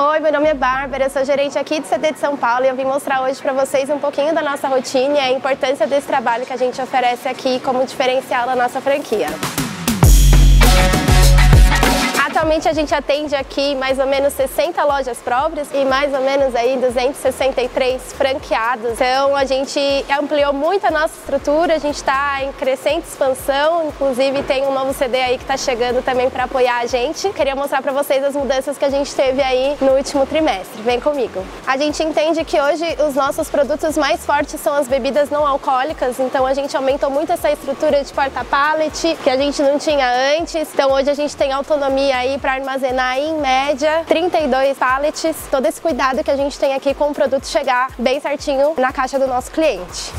Oi, meu nome é Bárbara, eu sou gerente aqui do CD de São Paulo e eu vim mostrar hoje para vocês um pouquinho da nossa rotina e a importância desse trabalho que a gente oferece aqui como diferencial da nossa franquia. Atualmente a gente atende aqui mais ou menos 60 lojas próprias e mais ou menos aí 263 franqueados. Então a gente ampliou muito a nossa estrutura, a gente está em crescente expansão, inclusive tem um novo CD aí que está chegando também para apoiar a gente. Queria mostrar para vocês as mudanças que a gente teve aí no último trimestre. Vem comigo. A gente entende que hoje os nossos produtos mais fortes são as bebidas não alcoólicas, então a gente aumentou muito essa estrutura de porta-pallet que a gente não tinha antes. Então hoje a gente tem autonomia aí para armazenar em média 32 pallets. Todo esse cuidado que a gente tem aqui com o produto chegar bem certinho na caixa do nosso cliente.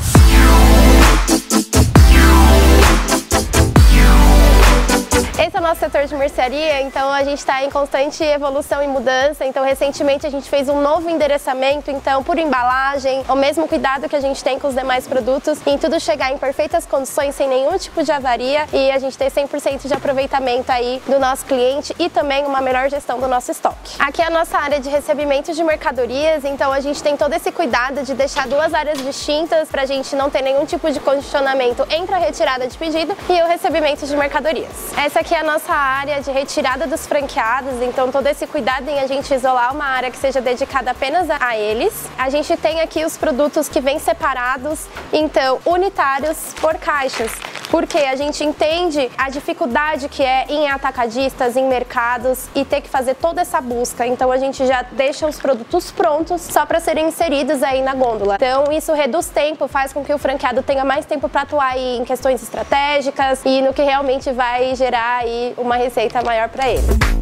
Nosso setor de mercearia, então a gente está em constante evolução e mudança. Então, recentemente a gente fez um novo endereçamento, então, por embalagem, o mesmo cuidado que a gente tem com os demais produtos, em tudo chegar em perfeitas condições, sem nenhum tipo de avaria e a gente ter 100% de aproveitamento aí do nosso cliente e também uma melhor gestão do nosso estoque. Aqui é a nossa área de recebimento de mercadorias, então a gente tem todo esse cuidado de deixar duas áreas distintas para a gente não ter nenhum tipo de condicionamento entre a retirada de pedido e o recebimento de mercadorias. Essa aqui é a nossa área de retirada dos franqueados, então todo esse cuidado em a gente isolar uma área que seja dedicada apenas a eles. A gente tem aqui os produtos que vêm separados, então unitários por caixas porque a gente entende a dificuldade que é em atacadistas, em mercados e ter que fazer toda essa busca. Então a gente já deixa os produtos prontos só para serem inseridos aí na gôndola. Então isso reduz tempo, faz com que o franqueado tenha mais tempo para atuar em questões estratégicas e no que realmente vai gerar aí uma receita maior para ele.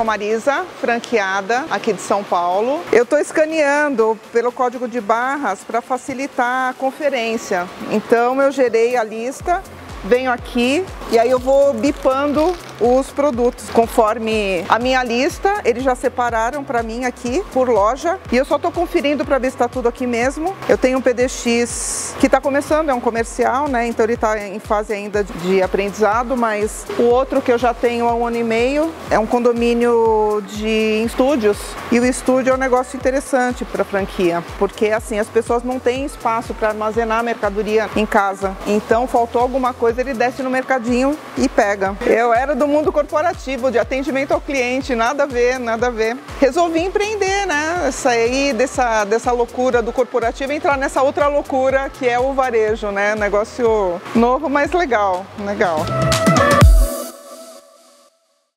Sou Marisa, franqueada aqui de São Paulo. Eu estou escaneando pelo código de barras para facilitar a conferência. Então eu gerei a lista, venho aqui e aí eu vou bipando os produtos. Conforme a minha lista, eles já separaram para mim aqui por loja e eu só estou conferindo para ver se está tudo aqui mesmo. Eu tenho um PDX que está começando, é um comercial, né? Então ele está em fase ainda de aprendizado, mas o outro que eu já tenho há um ano e meio é um condomínio de estúdios e o estúdio é um negócio interessante para franquia, porque assim as pessoas não têm espaço para armazenar mercadoria em casa. Então faltou alguma coisa, ele desce no mercadinho e pega. Eu era do mundo corporativo, de atendimento ao cliente, nada a ver, nada a ver. Resolvi empreender, né? Sair dessa, dessa loucura do corporativo e entrar nessa outra loucura que é o varejo, né? Negócio novo, mas legal, legal.